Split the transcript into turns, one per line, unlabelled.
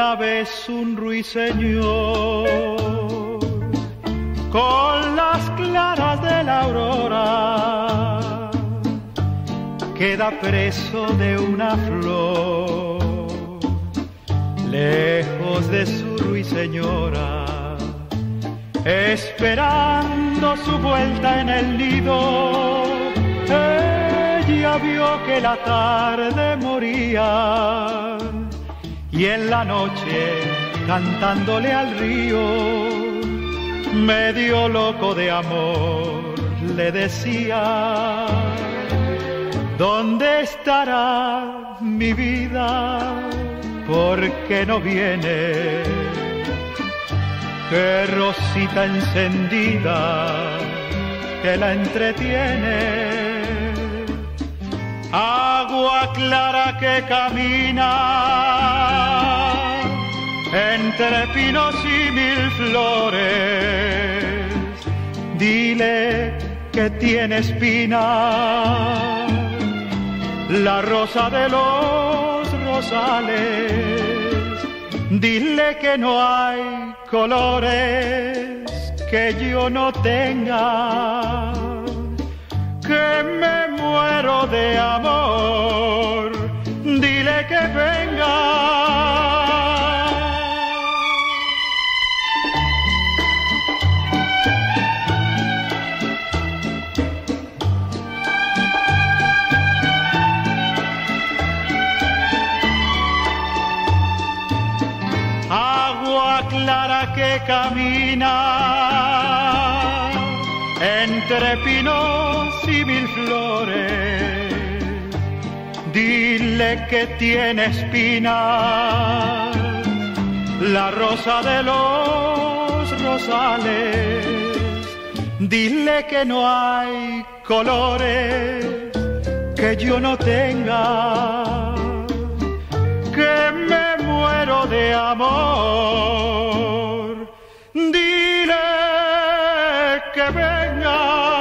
Una vez un ruiseñor con las claras de la aurora queda preso de una flor lejos de su ruiseñora esperando su vuelta en el nido. Ella vio que la tarde moría y en la noche cantándole al río, medio loco de amor, le decía, ¿dónde estará mi vida? ¿Por qué no viene? Qué rosita encendida que la entretiene clara que camina entre pinos y mil flores. Dile que tiene espina la rosa de los rosales. Dile que no hay colores que yo no tenga que me muero de amor, Agua clara que camina entre pinos y mil flores dile que tiene espinas la rosa de los rosales. Dile que no hay colores que yo no tenga, que me muero de amor. Dile que venga.